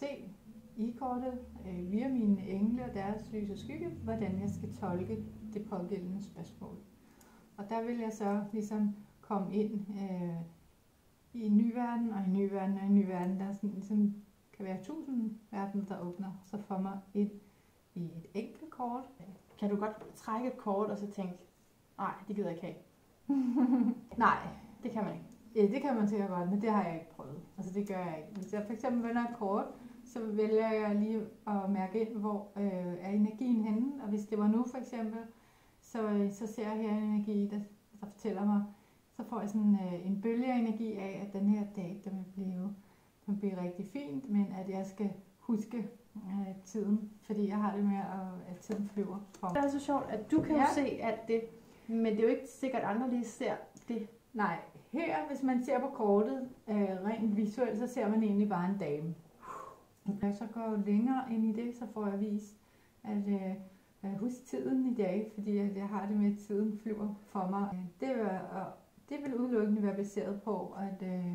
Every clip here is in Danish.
se i kortet øh, via mine engle og deres lys og skygge, hvordan jeg skal tolke det pågældende spørgsmål. Og der vil jeg så ligesom komme ind øh, i en ny verden, og en ny verden, og en ny verden, der sådan, ligesom kan være tusind verdener, der åbner så for mig ind i et enkelt kort. Kan du godt trække et kort og så tænke, nej, det gider jeg ikke have. Nej, Det kan man ikke. Ja, det kan man sikkert godt, men det har jeg ikke prøvet. Altså det gør jeg ikke. Hvis jeg for eksempel vender et kort, så vælger jeg lige at mærke ind, hvor øh, er energien henne. Og hvis det var nu for eksempel, så, så ser jeg her en energi, der, der fortæller mig, så får jeg sådan øh, en bølge af energi af, at den her dag, den vil blive, den vil blive rigtig fint, men at jeg skal huske øh, tiden, fordi jeg har det med, at, at tiden flyver for Det er så sjovt, at du kan jo Ja. se alt det, men det er jo ikke sikkert, at andre lige ser det. Nej, her hvis man ser på kortet øh, rent visuelt, så ser man egentlig bare en dame. Når jeg så går længere ind i det, så får jeg vist, at øh, øh, husk tiden i dag, fordi at jeg har det med, at tiden flyver for mig. Det vil, og det vil udelukkende være baseret på at, øh,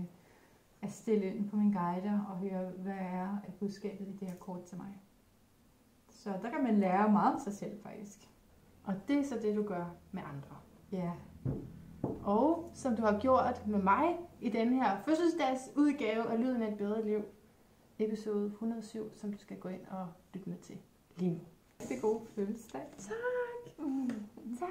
at stille ind på min guider og høre, hvad er budskabet i det her kort til mig. Så der kan man lære meget om sig selv faktisk. Og det er så det, du gør med andre. Ja, Og som du har gjort med mig i den her fødselsdagsudgave af Lyden af et bedre liv, episode 107, som du skal gå ind og lytte med til lige nu. det er god fødselsdag. Tak! Tak!